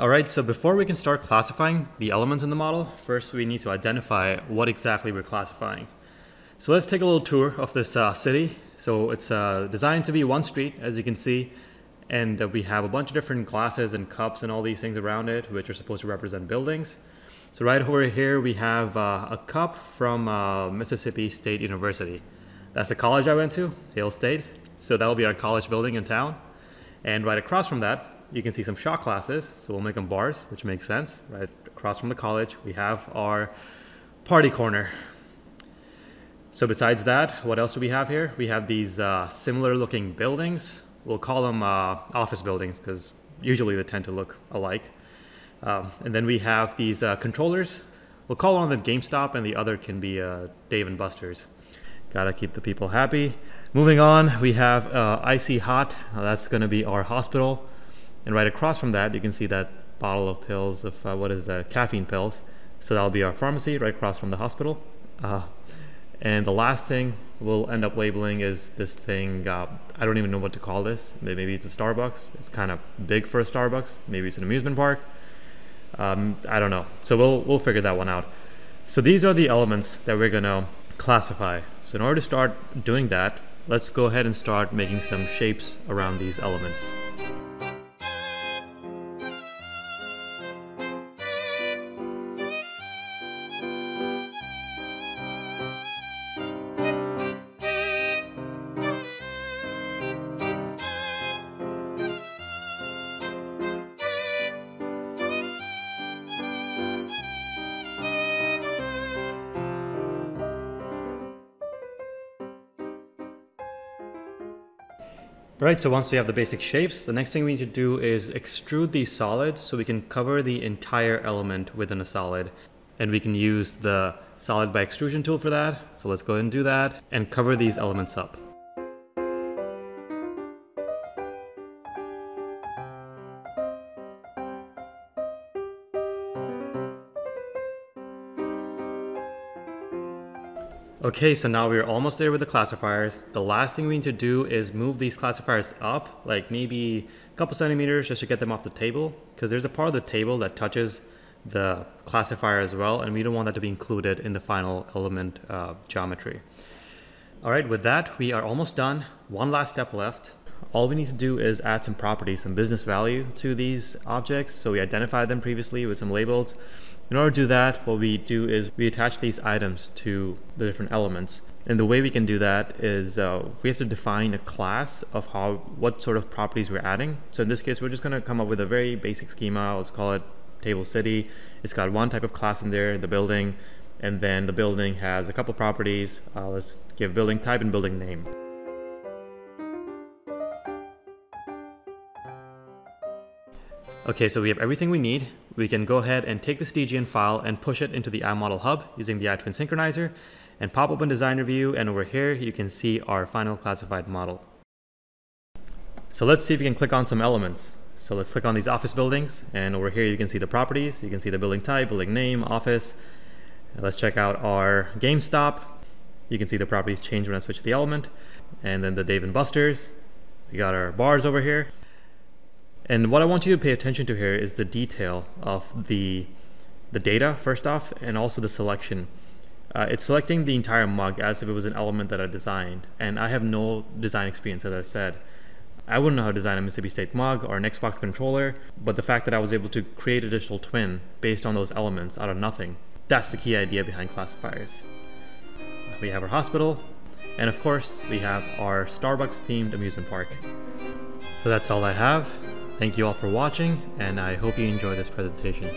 All right, so before we can start classifying the elements in the model, first we need to identify what exactly we're classifying. So let's take a little tour of this uh, city. So it's uh, designed to be one street, as you can see, and uh, we have a bunch of different glasses and cups and all these things around it, which are supposed to represent buildings. So right over here, we have uh, a cup from uh, Mississippi State University. That's the college I went to, Hail State. So that'll be our college building in town. And right across from that, you can see some shot glasses. So we'll make them bars, which makes sense. Right across from the college, we have our party corner. So besides that, what else do we have here? We have these uh, similar looking buildings. We'll call them uh, office buildings because usually they tend to look alike. Um, and then we have these uh, controllers. We'll call one of them GameStop and the other can be uh, Dave and Buster's. Gotta keep the people happy. Moving on, we have uh, Icy Hot. that's gonna be our hospital. And right across from that, you can see that bottle of pills of uh, what is that? Caffeine pills. So that'll be our pharmacy right across from the hospital. Uh, and the last thing we'll end up labeling is this thing. Uh, I don't even know what to call this. Maybe it's a Starbucks. It's kind of big for a Starbucks. Maybe it's an amusement park. Um, I don't know. So we'll we'll figure that one out. So these are the elements that we're gonna classify. So in order to start doing that, let's go ahead and start making some shapes around these elements. Right, so once we have the basic shapes, the next thing we need to do is extrude these solids so we can cover the entire element within a solid. And we can use the solid by extrusion tool for that. So let's go ahead and do that and cover these elements up. Okay, so now we're almost there with the classifiers. The last thing we need to do is move these classifiers up, like maybe a couple centimeters just to get them off the table, because there's a part of the table that touches the classifier as well, and we don't want that to be included in the final element uh, geometry. All right, with that, we are almost done. One last step left. All we need to do is add some properties, some business value to these objects. So we identified them previously with some labels. In order to do that, what we do is we attach these items to the different elements. And the way we can do that is uh, we have to define a class of how what sort of properties we're adding. So in this case, we're just going to come up with a very basic schema. Let's call it table city. It's got one type of class in there, the building, and then the building has a couple properties. Uh, let's give building type and building name. Okay, so we have everything we need. We can go ahead and take this DGN file and push it into the iModel Hub using the iTwin Synchronizer and pop open Design Review and over here you can see our final classified model. So let's see if we can click on some elements. So let's click on these office buildings and over here you can see the properties. You can see the building type, building name, office. Let's check out our GameStop. You can see the properties change when I switch the element. And then the Dave and Buster's. We got our bars over here. And what I want you to pay attention to here is the detail of the, the data, first off, and also the selection. Uh, it's selecting the entire mug as if it was an element that I designed. And I have no design experience, as I said. I wouldn't know how to design a Mississippi State mug or an Xbox controller, but the fact that I was able to create a digital twin based on those elements out of nothing, that's the key idea behind classifiers. We have our hospital, and of course, we have our Starbucks themed amusement park. So that's all I have. Thank you all for watching, and I hope you enjoy this presentation.